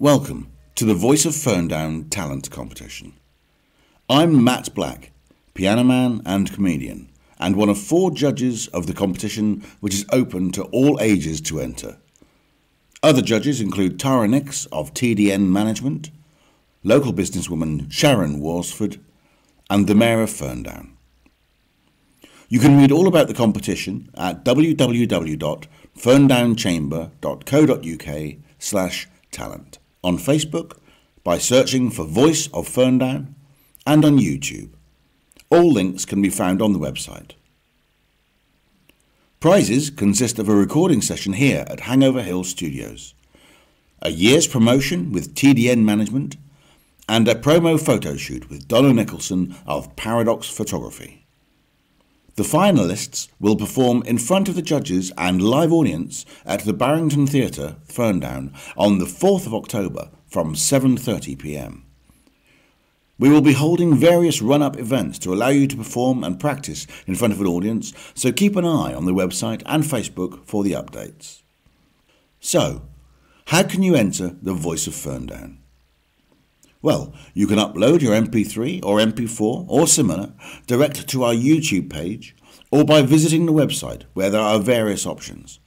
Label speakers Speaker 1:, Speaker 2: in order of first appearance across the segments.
Speaker 1: Welcome to the Voice of Ferndown Talent Competition. I'm Matt Black, piano man and comedian, and one of four judges of the competition which is open to all ages to enter. Other judges include Tara Nix of TDN Management, local businesswoman Sharon Worsford, and the Mayor of Ferndown. You can read all about the competition at www.ferndown.chamber.co.uk slash talent on Facebook by searching for Voice of Ferndown and on YouTube. All links can be found on the website. Prizes consist of a recording session here at Hangover Hill Studios, a year's promotion with TDN Management, and a promo photo shoot with Donna Nicholson of Paradox Photography. The finalists will perform in front of the judges and live audience at the Barrington Theatre, Ferndown, on the 4th of October from 7:30 p.m. We will be holding various run-up events to allow you to perform and practice in front of an audience, so keep an eye on the website and Facebook for the updates. So, how can you enter the Voice of Ferndown? Well, you can upload your MP3 or MP4 or similar direct to our YouTube page or by visiting the website where there are various options.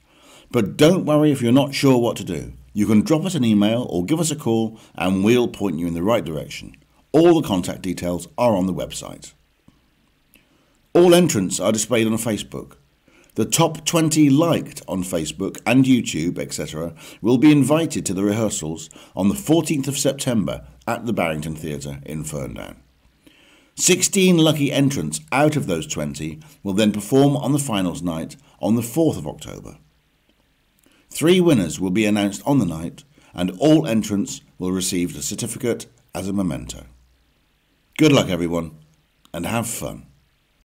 Speaker 1: But don't worry if you're not sure what to do. You can drop us an email or give us a call and we'll point you in the right direction. All the contact details are on the website. All entrants are displayed on Facebook. The top 20 liked on Facebook and YouTube, etc., will be invited to the rehearsals on the 14th of September at the Barrington Theatre in Ferndown. 16 lucky entrants out of those 20 will then perform on the finals night on the 4th of October. Three winners will be announced on the night, and all entrants will receive the certificate as a memento. Good luck, everyone, and have fun.